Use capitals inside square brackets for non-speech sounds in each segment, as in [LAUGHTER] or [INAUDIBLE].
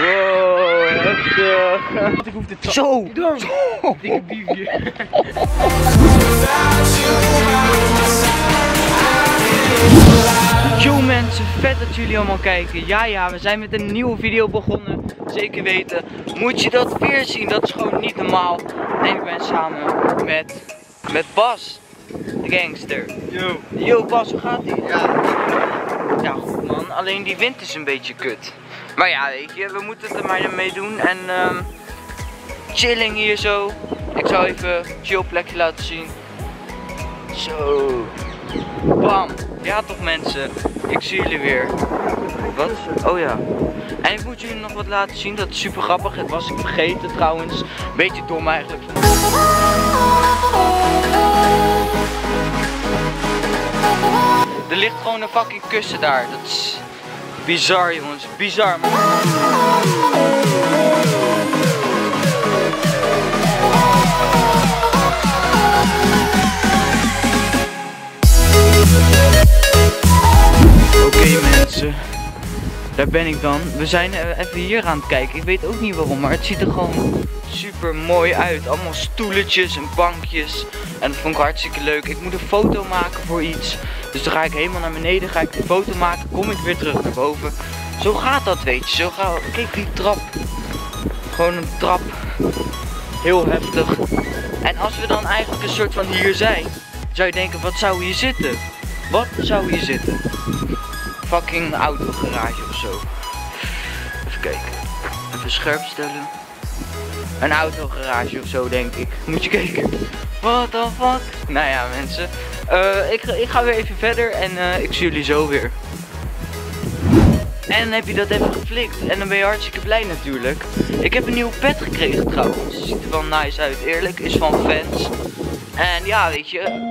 Wow, heftig. [LAUGHS] Ik hoef dit Zo! Zo! Dikke biefje. Yo mensen, vet dat jullie allemaal kijken. Ja ja, we zijn met een nieuwe video begonnen. Zeker weten. Moet je dat weer zien, dat is gewoon niet normaal. En ik ben samen met, met Bas, de gangster. Yo. Yo Bas, hoe gaat ie? Ja. Ja goed man, alleen die wind is een beetje kut. Maar ja, weet je, we moeten het er maar mee doen. En ehm, chilling hier zo. Ik zal even chill plekje laten zien. Zo. Bam. Ja toch mensen, ik zie jullie weer. Wat? Oh ja. En ik moet jullie nog wat laten zien, dat is super grappig. Het was ik vergeten trouwens. Beetje dom eigenlijk. Er ligt gewoon een fucking kussen daar. Dat is bizar jongens, bizar. Oké mensen, daar ben ik dan. We zijn eh, even hier aan het kijken. Ik weet ook niet waarom, maar het ziet er gewoon super mooi uit. Allemaal stoeletjes en bankjes. En dat vond ik hartstikke leuk. Ik moet een foto maken voor iets. Dus dan ga ik helemaal naar beneden, ga ik de foto maken, kom ik weer terug naar boven. Zo gaat dat, weet je. Zo gaat Kijk die trap. Gewoon een trap. Heel heftig. En als we dan eigenlijk een soort van hier zijn, zou je denken, wat zou hier zitten? Wat zou hier zitten? Fucking autogarage of zo. Even kijken. Even scherp stellen. Een autogarage of zo, denk ik. Moet je kijken. What the fuck? Nou ja, mensen. Eh, ik, ik ga weer even verder en eh, ik zie jullie zo weer. En heb je dat even geflikt. En dan ben je hartstikke blij natuurlijk. Ik heb een nieuwe pet gekregen trouwens. Ziet er wel nice uit, eerlijk. Is van fans. En ja, weet je.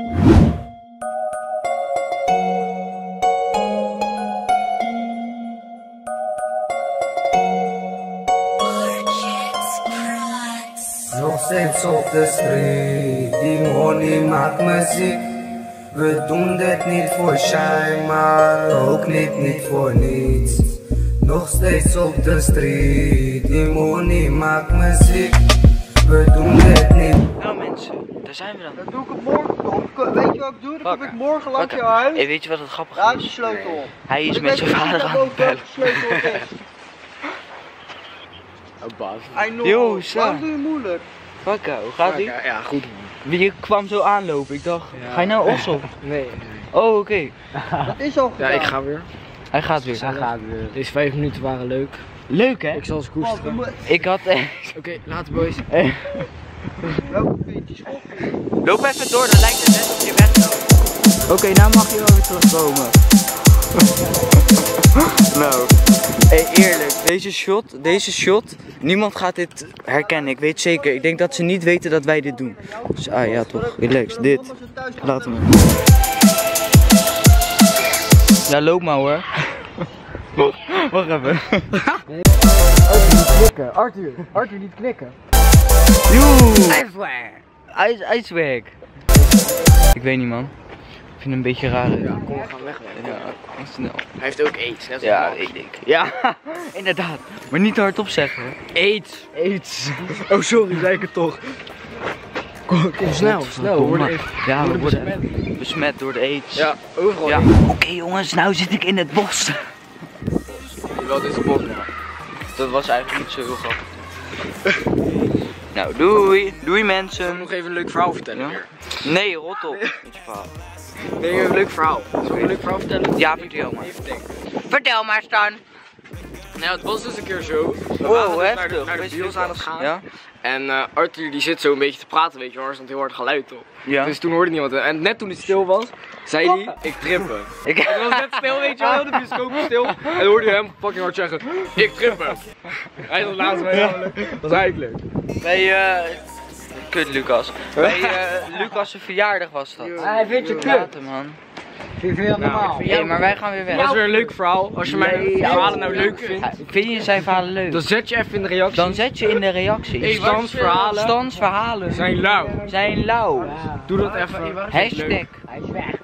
Steeds op de street, die money maakt muziek. We doen dit niet voor shine, maar ook niet, niet voor niets. Nog steeds op de street, die money maakt muziek. We doen dit niet. Nou mensen, daar zijn we dan. Dat doe ik het morgen toch? Weet je wat ik doe? Dan kom ik morgen langs jouw huis. Hey, weet je wat het grappige is de is? sleutel. Hij is Ik met zijn vader aan het bellen. sleutel het is. [LAUGHS] Oh, baas. Yo. Waarom doe je moeilijk? Fakka, hoe gaat ie? Ja, goed. Je kwam zo aanlopen. Ik dacht, Ja. ga je nou Ossel? [LAUGHS] Nee. Oh, oké. [LAUGHS] Dat is al Ja, ik ga weer. Hij gaat weer. Hij gaat weer. Deze vijf minuten waren leuk. Leuk hè? Ik zal ze koesteren. moeten- Ik had echt... [LAUGHS] Oké, later boys. Loop even door, dan lijkt het net of je wegloopt. Oké, nou mag je wel weer terugkomen. nou, hey, eerlijk, deze shot, deze shot, niemand gaat dit herkennen, ik weet zeker. Ik denk dat ze niet weten dat wij dit doen. Dus, ah ja toch, relax, dit. Laat hem. Ja, loop maar hoor. [LAUGHS] Wacht even. Arthur niet knikken. Arthur. Arthur niet knikken. Joe! Ice, ijswerk. Ik weet niet man. Ik vind hem een beetje raar. Ja, kom we gaan weg. Ja, snel. Hij heeft ook aids. Net als Ja, ik. Ja, [LAUGHS] inderdaad. Maar niet hardop zeggen. Aids. Aids. [LAUGHS] Oh sorry, zei ik het toch. Kom, kom snel, snel. We worden even... Ja, we worden besmet. besmet door de aids. Ja, overal. Ja. Oké jongens, nou zit ik in het bos. Wel deze bos Dat was eigenlijk niet zo heel grappig. nou, doei. Doei mensen. nog even een leuk verhaal vertellen Ja? weer. Nee, rot op. [LAUGHS] Met je een leuk verhaal. Zal ik een leuk verhaal vertellen? Ja, vertel maar. Vertel maar, Stan. Nou, het was dus een keer zo. We Wow, waren dus heftig. naar de, naar de bios aan het gaan. Ja? En eh, Arthur die zit zo een beetje te praten, weet je wel, er stond heel hard geluid op. Ja. Dus toen hoorde niemand. En net toen het stil was, zei hij, ik trippen. [LAUGHS] Ik... Het was net stil, weet je wel, de bioscoop was stil. En dan hoorde je hem fucking hard zeggen, ik trippen. Hij was laatst bij jou, dat was eigenlijk leuk. Bij, eh... Kut, Lucas. Bij eh Lucas' verjaardag was dat. Hij vindt je kut. Man. Vind je normaal? Hé, maar wij gaan weer weg. Dat was weer een leuk verhaal. Als je mijn Nee, verhalen nou leuk vindt, Vind je zijn verhalen leuk? dan zet je even in de reactie. Dan zet je in de reacties. Stans verhalen Stans verhalen zijn lauw. zijn lauw. Doe dat even. Hashtag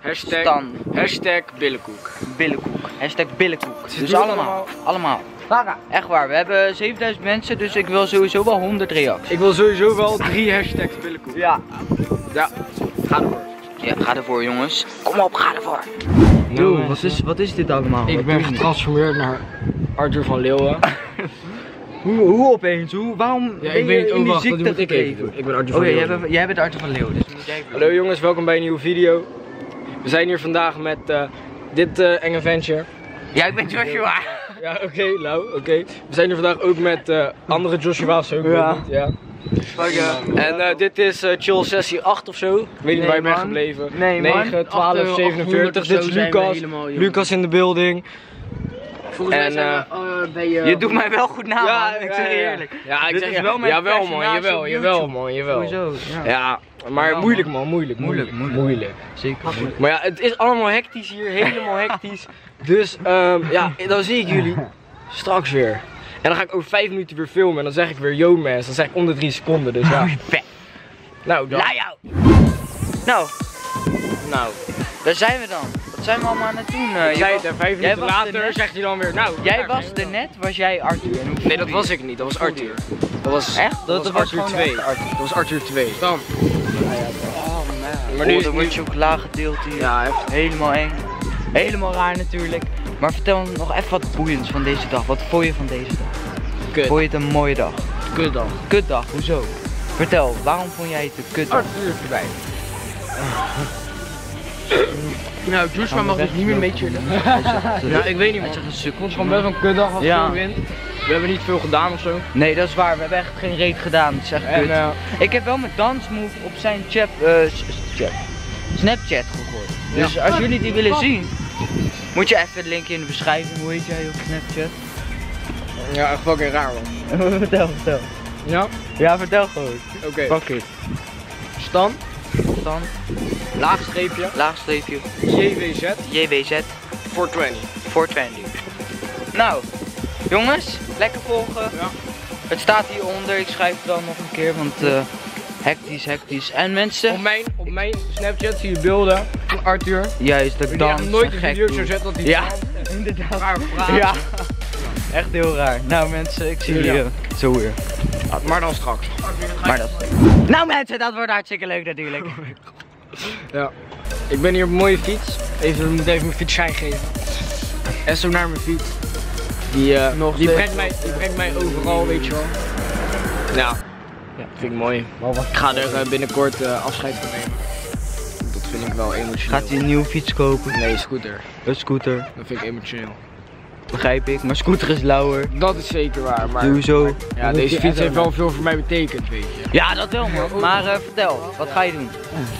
Hashtag, Stan. hashtag billenkoek. billenkoek. Hashtag billenkoek. Dus allemaal. Allemaal. Lara. Echt waar, we hebben 7000 mensen, dus ik wil sowieso wel 100 reacties. Ik wil sowieso wel drie hashtags billenkoek. Ja. Ja, ga ervoor. Ja, ga ervoor jongens. Kom op, ga ervoor. Yo, wat is, wat is dit allemaal? Ik Wat ben doe getransformeerd naar Arthur van Leeuwen. [LAUGHS] Hoe, hoe opeens? Hoe, waarom Ja, ben ik weet je het in ook die ziekte moet ik even gebleven? doen. Ik ben Arthur Oh van ja, jij Leeuwen. bent, jij bent Arthur van Leeuwen, dus moet jij Hallo jongens, welkom bij een nieuwe video. We zijn hier vandaag met eh, dit eh, enge ventje. Ja, ik ben Joshua. Ja, oké, nou, oké. We zijn hier vandaag ook met eh, andere Joshua's ook. Ja. ja. En eh, dit is eh, chill sessie 8 of zo. Ik weet niet waar je bent gebleven. Nee, man. 9, 12, 800 47. of Dit is Lucas. helemaal. Lucas in de building. Volgens En, mij we eh, bij je... Je doet mij wel goed na, man. Ik zeg je ja. eerlijk. Ja, ik Dit zeg ja. wel mijn Jawel man, jawel, jawel man, jawel. Sowieso, ja. Ja, maar Ja, moeilijk man. moeilijk, Moeilijk, moeilijk, moeilijk. moeilijk. Zeker. Maar ja, het is allemaal hectisch hier, helemaal [LAUGHS] hectisch. Dus ehm, ja, dan zie ik jullie straks weer. En dan ga ik over 5 minuten weer filmen en dan zeg ik weer yo mens. Dan zeg ik om de 3 seconden, dus ja. [LAUGHS] Nou, dan. Ja. Nou, Nou, daar zijn we dan. Zijn we allemaal aan het doen? ik Je zei was- het en 5 jij minuten er later net. zegt hij dan weer nou. Jij daar was je er net, was jij Arthur. Nee, dat je was ik niet, dat was Arthur. Dat was, Echt? Dat, was, Arthur gewoon 2. echt Arthur. Dat was Arthur 2. Dan. Maar Maar nu oh, is het wordt chocola gedeeld hier. Ja, echt. Helemaal eng. Helemaal raar natuurlijk. Maar vertel nog even wat boeiends van deze dag. Wat vond je van deze dag? Kut. Vond je het een mooie dag? Kut dan. Kutdag, hoezo? Vertel, waarom vond jij het een kutdag? Arthur is erbij. [LAUGHS] Nou, Joshua mag dus niet meer mee chillen. Nou, ik weet niet man. zegt een vond het gewoon best wel een kutdag als Ja. wind. We hebben niet veel gedaan of zo. Nee, dat is waar. We hebben echt geen reet gedaan. Het is echt En kut. eh, Ik heb wel mijn dansmove op zijn chat, eh. Snapchat gegooid. Dus als jullie die willen zien, moet je even het linkje in de beschrijving. Hoe heet jij op Snapchat? ja, echt fucking raar man. [LAUGHS] vertel, vertel. Ja, Ja, vertel gewoon. oké. Pak het. Stand, Dan, laagstreepje, laagstreepje, JWZ, JWZ 420. 420. Nou, jongens, lekker volgen. Ja. Het staat hieronder, ik schrijf het dan nog een keer, want eh hectisch, hectisch. En mensen, Op mijn, op mijn Snapchat zie je beelden van Arthur. juist, Die dans echt nooit en een video zou zetten dat hij Ja, [LAUGHS] inderdaad. Ja, echt heel raar. Nou mensen, ik zie jullie Ja. zo weer. Maar dan straks. Maar dat... Nou mensen, dat wordt hartstikke leuk natuurlijk. Ja. Ik ben hier op een mooie fiets. Even, ik moet even mijn fiets shine geven. En zo naar mijn fiets. Die, eh, Nog die, brengt mij, die brengt mij overal, weet je wel. Ja, ja vind ik mooi. Ik ga er eh, binnenkort eh, afscheid van nemen. Dat vind ik wel emotioneel. Gaat hij een nieuwe fiets kopen? Nee, scooter. Een scooter, Dat vind ik emotioneel. Begrijp ik. Maar scooter is lauwer. Dat is zeker waar, maar Sowieso. ja, deze fiets heeft wel veel voor mij betekend, weet je. Ja, dat wel man. Maar eh, vertel, wat ga je doen?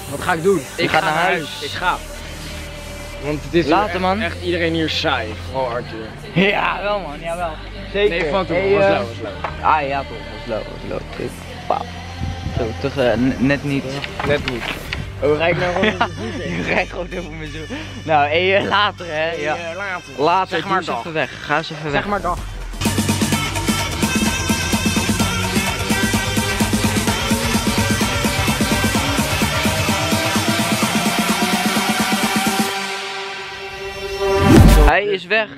Wat ga ik doen? Ik gaat naar huis. Ik ga. Want het is Later, echt, man. echt iedereen hier saai. Vooral Arthur. [LAUGHS] Ja, wel man, jawel. Zeker. Nee, van toen. Hey, was eh, lauw, was lauw. Ah ja, toch, was low, was Wauw. Zo, toch eh, net niet. Net niet. Oh, rijd ik nou gewoon [LAUGHS] Je rijdt gewoon over zo. Nou, hey, eh, later hè. Ja. Later. Later, Zeg maar dag. even weg. Ga eens even weg. Zeg maar dag. Hij is weg.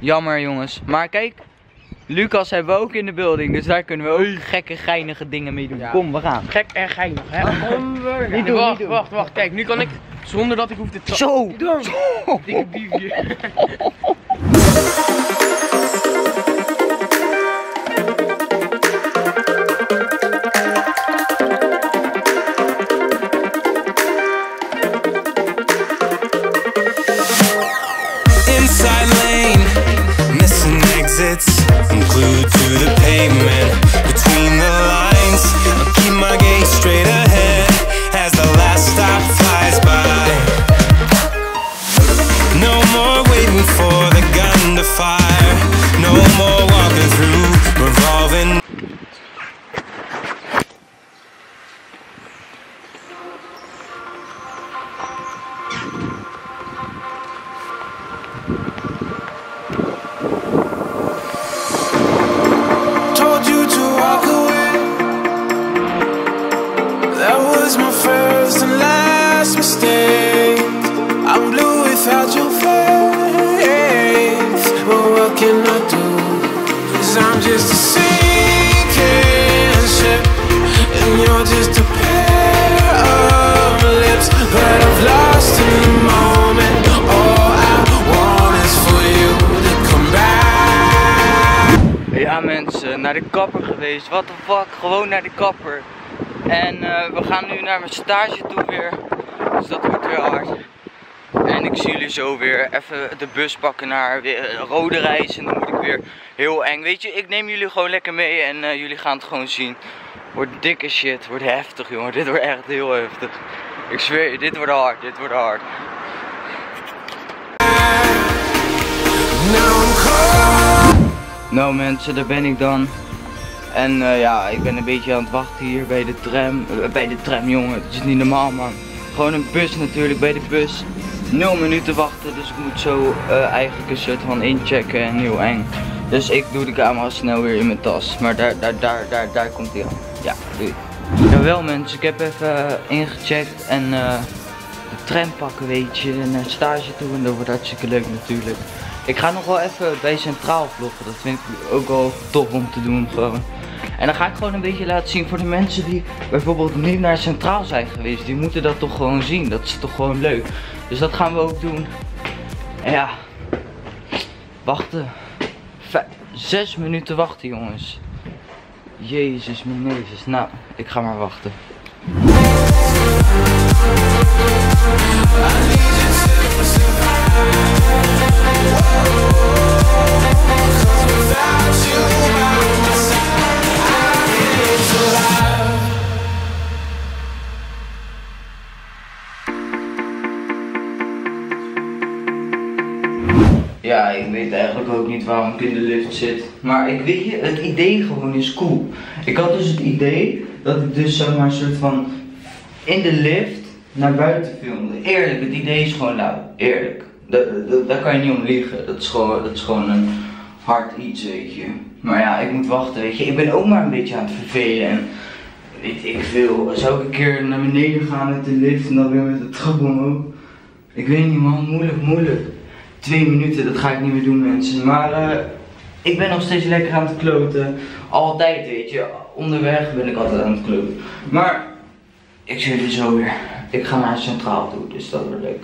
Jammer jongens. Maar kijk, Lucas hebben we ook in de building. Dus daar kunnen we ook gekke, geinige dingen mee doen. Ja. Kom, we gaan. Gek en geinig, hè? Niet doen, wacht, niet doen. wacht, wacht. Kijk, nu kan ik, zonder dat ik hoef te trappen. Zo! Dikke biefje. [LAUGHS] naar de kapper geweest. What the fuck, gewoon naar de kapper. En eh, we gaan nu naar mijn stage toe weer. Dus dat wordt weer hard. En ik zie jullie zo weer even de bus pakken naar weer rode reis. En dan moet ik weer heel eng. Weet je, ik neem jullie gewoon lekker mee en eh, jullie gaan het gewoon zien. Wordt dikke shit, wordt heftig jongen. Dit wordt echt heel heftig. Ik zweer je, dit wordt hard, dit wordt hard. Nou mensen, daar ben ik dan. En eh, ja, ik ben een beetje aan het wachten hier bij de tram. Eh, bij de tram jongen, het is niet normaal man. Gewoon een bus natuurlijk, bij de bus. 0 minuten wachten, dus ik moet zo eh, eigenlijk een soort van inchecken en heel eng. Dus ik doe de camera snel weer in mijn tas. Maar daar, daar, daar, daar, daar komt hij aan. Ja, doei. Jawel mensen, ik heb even ingecheckt en de tram pakken weet je. Naar stage toe en dat wordt hartstikke leuk natuurlijk. Ik ga nog wel even bij Centraal vloggen. Dat vind ik ook wel tof om te doen gewoon. En dan ga ik gewoon een beetje laten zien voor de mensen die bijvoorbeeld niet naar Centraal zijn geweest. Die moeten dat toch gewoon zien. Dat is toch gewoon leuk. Dus dat gaan we ook doen. En ja, wachten. Vij- zes minuten wachten jongens. Jezus mijn nezus. Nou, ik ga maar wachten. Ja, ik weet eigenlijk ook niet waarom ik in de lift zit. Maar ik weet je, het idee gewoon is cool. Ik had dus het idee dat ik dus zeg maar een soort van in de lift naar buiten filmde. Eerlijk, het idee is gewoon lauw. Eerlijk. Da- da- Daar kan je niet om liegen. Dat is, gewoon, is gewoon een hard iets, weet je. Maar ja, ik moet wachten, weet je. Ik ben ook maar een beetje aan het vervelen en weet ik veel. Zou ik een keer naar beneden gaan met de lift en dan weer met de trap omhoog? Ik weet niet man, moeilijk, moeilijk. Twee minuten, dat ga ik niet meer doen mensen. Maar eh, ik ben nog steeds lekker aan het kloten. Altijd weet je, onderweg ben ik altijd aan het kloten. Maar ik zie jullie zo weer. Ik ga naar Centraal toe, dus dat wordt leuk.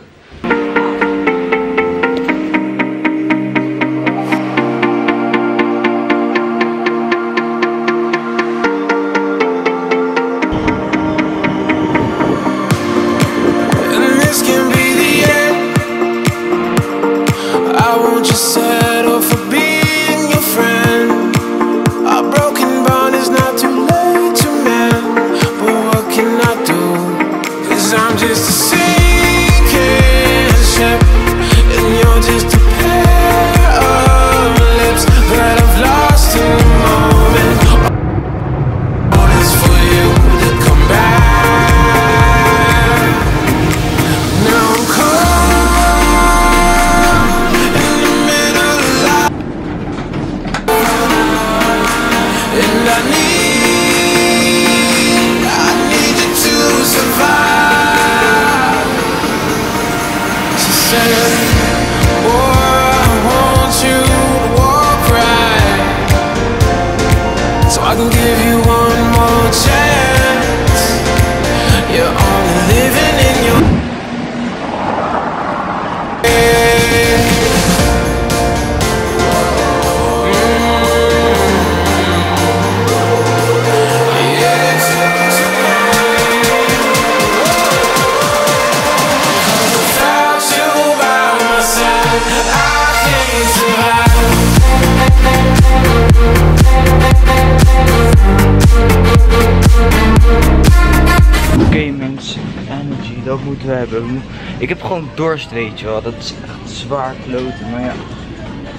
Ik heb gewoon dorst, weet je wel. Dat is echt zwaar kloten. Maar ja,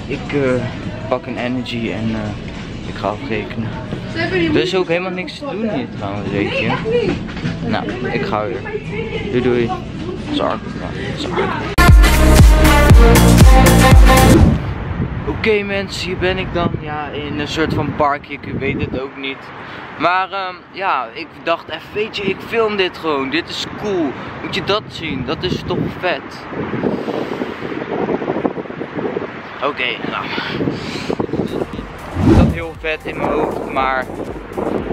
ik eh, pak een energy en eh, ik ga afrekenen. Er is ook helemaal niks te doen hier trouwens, weet je. Nou, ik ga weer. Doei doei. Zorg. Zorg. Oké mensen, hier ben ik dan. Ja, in een soort van parkje. Ik weet het ook niet. Maar ehm, ja, ik dacht even, weet je, ik film dit gewoon. Dit is cool. Moet je dat zien? Dat is toch vet. Oké, nou. Dat heel vet in mijn hoofd, maar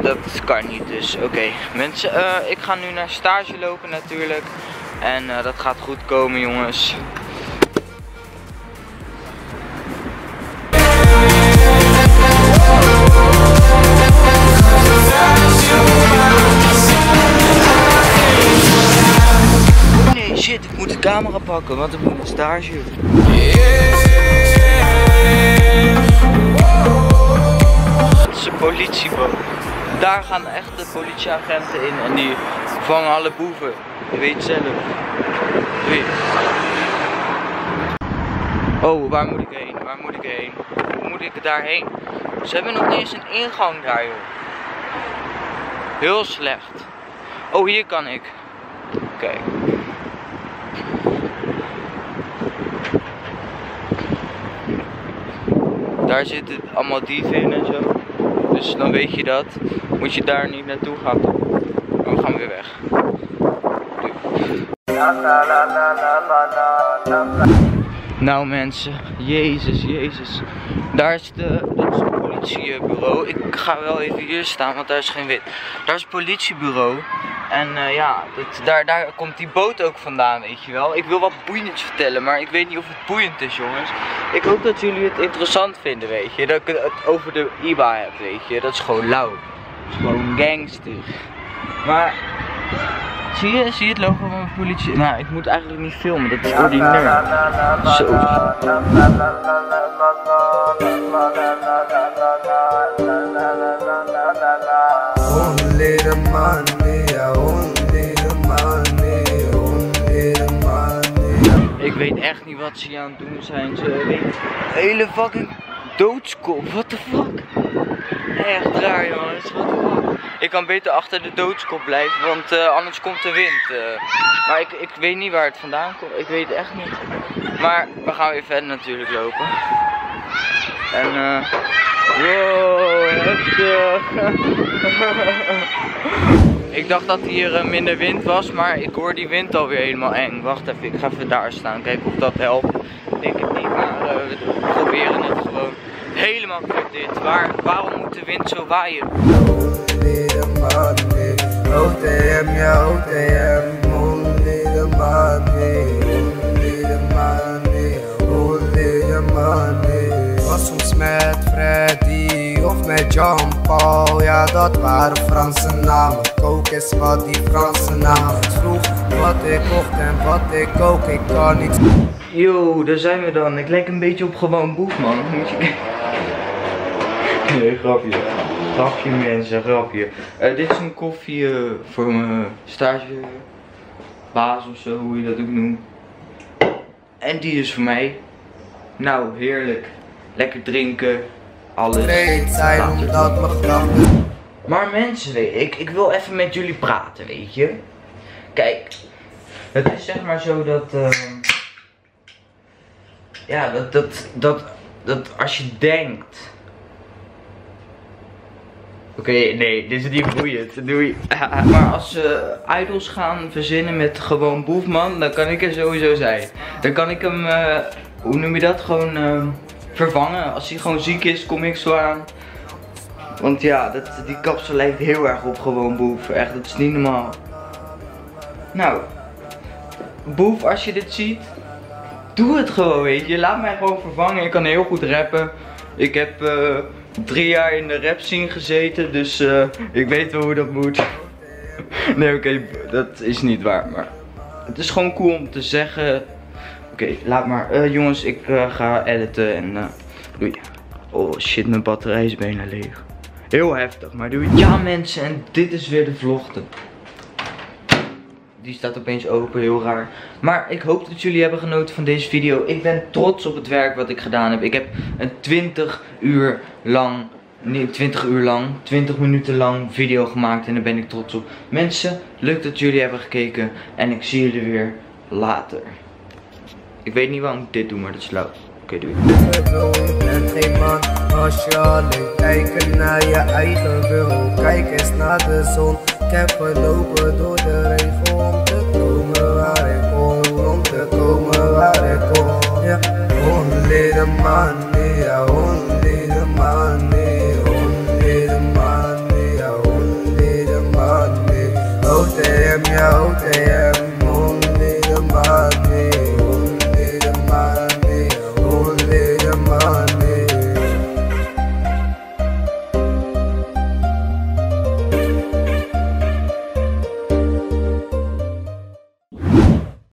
dat kan niet. Dus oké, mensen, eh, ik ga nu naar stage lopen natuurlijk. En eh, dat gaat goed komen, jongens. Camera pakken, want ik moet een stage. Het is een politieboot. Daar gaan echt de politieagenten in en die vangen alle boeven. Je weet zelf. Oh, waar moet ik heen? Waar moet ik heen? Hoe moet ik daarheen? Ze hebben nog niet eens een ingang daar, joh. Heel slecht. Oh, hier kan ik. Kijk. Daar zitten allemaal dieven in en zo. Dus dan weet je dat. Moet je daar niet naartoe gaan. We gaan weer weg. Nou mensen, jezus, jezus. Daar is, de, dat is het politiebureau. Ik ga wel even hier staan, want daar is geen wit. Daar is het politiebureau. En eh, ja, dat, daar, daar komt die boot ook vandaan, weet je wel. Ik wil wat boeiends vertellen, maar ik weet niet of het boeiend is, jongens. Ik hoop dat jullie het interessant vinden, weet je. Dat ik het over de IBA heb, weet je. Dat is gewoon lauw. Dat is gewoon gangster. Maar, zie je, zie je het logo van de politie? Nou, ik moet eigenlijk niet filmen, dat is ordinair. Zo. Only Ik weet echt niet wat ze aan het doen zijn. Ze hele fucking doodskop. What the fuck? Echt raar jongens. What the fuck? Ik kan beter achter de doodskop blijven, want eh, anders komt de wind. eh. maar ik, ik weet niet waar het vandaan komt. Ik weet het echt niet. Maar we gaan weer verder natuurlijk lopen. En eh. wow, heftig. [LAUGHS] Ik dacht dat hier eh, minder wind was, maar ik hoor die wind alweer helemaal eng. Wacht even, ik ga even daar staan, kijken of dat helpt. Ik denk het niet, maar eh, we proberen het gewoon. Helemaal kut dit. Waar, waarom moet de wind zo waaien? Was soms met Freddy met Jean-Paul, ja dat waren Franse namen. Kook is wat die Franse namen vroeg. Wat ik kocht en wat ik kook, ik kan niet. Yo, daar zijn we dan. Ik lijk een beetje op gewoon boef, man. [LAUGHS] Moet je. Nee, grapje. Grapje mensen, grapje. Eh, dit is een koffie eh, voor mijn stagebaas of zo, hoe je dat ook noemt. En die is voor mij. Nou, heerlijk. Lekker drinken. Alles. Vreed zijn Later. omdat mijn gedachten. Maar mensen, weet ik, ik wil even met jullie praten, weet je. Kijk, het is zeg maar zo dat. ehm, ja, dat, dat, dat, dat als je denkt. Oké, nee, dit is niet boeiend. Doei. [LAUGHS] maar als ze idols gaan verzinnen met gewoon Boefman, dan kan ik er sowieso zijn. Dan kan ik hem, eh, hoe noem je dat, gewoon ehm, vervangen. Als hij gewoon ziek is, kom ik zo aan. Want ja, dat, die kapsel lijkt heel erg op gewoon Boef. Echt, dat is niet normaal. Nou, Boef, als je dit ziet, doe het gewoon, weet je. Laat mij gewoon vervangen. Ik kan heel goed rappen. Ik heb eh, drie jaar in de rap scene gezeten, dus eh, ik weet wel hoe dat moet. [LAUGHS] nee, oké, dat is niet waar, maar het is gewoon cool om te zeggen. Oké, laat maar. Eh, jongens, ik eh, ga editen en eh, doei. Oh shit, mijn batterij is bijna leeg. Heel heftig, maar doei. Ja mensen, en dit is weer de vlogte. Die staat opeens open, heel raar. Maar ik hoop dat jullie hebben genoten van deze video. Ik ben trots op het werk wat ik gedaan heb. Ik heb een 20 uur lang, nee 20 uur lang, 20 minuten lang video gemaakt. En daar ben ik trots op. Mensen, leuk dat jullie hebben gekeken. En ik zie jullie weer later. Ik weet niet waarom ik dit doe, maar dat is lauw. Oké, okay, doei. Als je alleen kijken naar je eigen wil. Kijk eens naar de zon Ik heb door de regen Om te komen waar ik kom Om te komen waar ik kom Ja, only the money Ja, only the money Only the money Ja, only the money Oh ja,